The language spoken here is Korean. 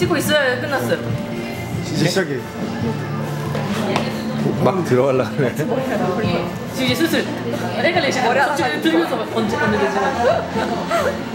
찍고 있어요. 끝났어요. 이제 시작이. 막 들어갈라 그래. 예. 지금 이제 슬슬 헷갈리시죠? 들면서 언제 언제 되지?